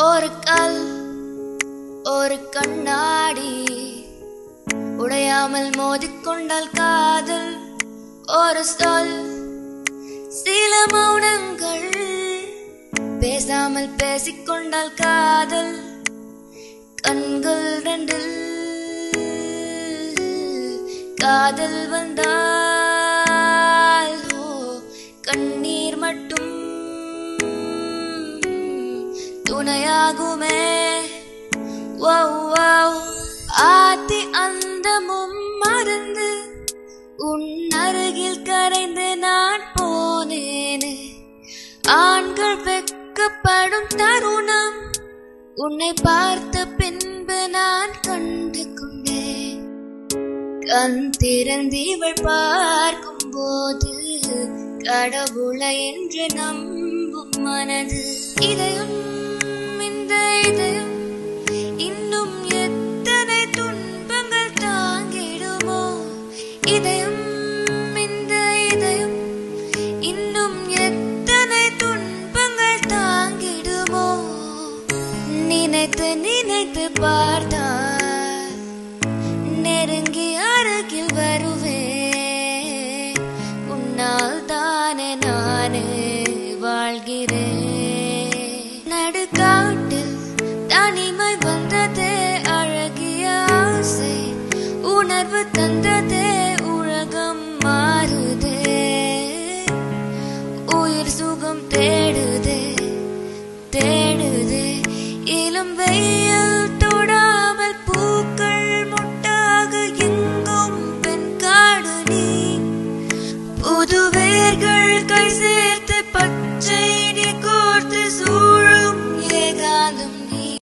ஒரு கல் ஒரு கண்ணாடி. உடையாமல் மோதிக்கொண்டால் காதல் ஒரு சொல். சில மௌனங்கள் பேசாமல் பேசிக்கொண்டால் காதல் கண்கள் ரெண்டில். காதல் வந்தால் கண்ணீர் மட்டும். துணையாகுமே. ஆத்தி அந்தமும் மறந்து உன் அருகில் கரைந்து நான் போனேனே. ஆண்கள் வெக்கப்படும் தருணம் உன்னை பார்த்த பின்பு நான் கண்டு கொண்டேன். கண் திறந்து இவள் பார்க்கும் போது கடவுளை என்று நம்பும் மனது இதயம் பார்த்தால் நெருங்கி அருகில் வருவேன். உன்னால் தானே நானே வாழ்கிறேன். நடுக்காட்டில் தனிமை வந்ததே அழகிய ஆசை. உணர்வு தந்ததே உலகம் மாறுதே. உயிர் சுகம் தேடுதே தேடுதே. இளம் வெயில்